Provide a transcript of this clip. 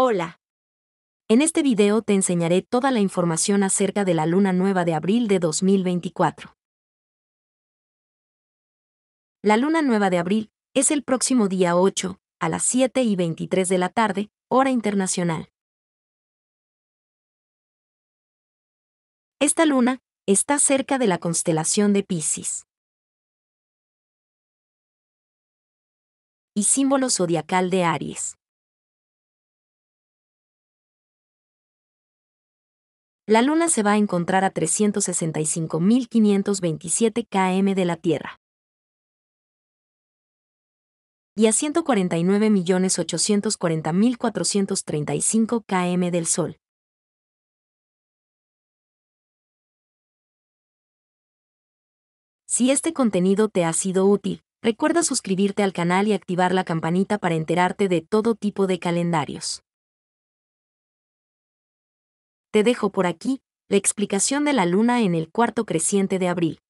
Hola. En este video te enseñaré toda la información acerca de la luna nueva de abril de 2024. La luna nueva de abril es el próximo día 8, a las 7 y 23 de la tarde, hora internacional. Esta luna está cerca de la constelación de Piscis. Y símbolo zodiacal de Aries. La Luna se va a encontrar a 365.527 km de la Tierra y a 149.840.435 km del Sol. Si este contenido te ha sido útil, recuerda suscribirte al canal y activar la campanita para enterarte de todo tipo de calendarios. Te dejo por aquí la explicación de la luna en el cuarto creciente de abril.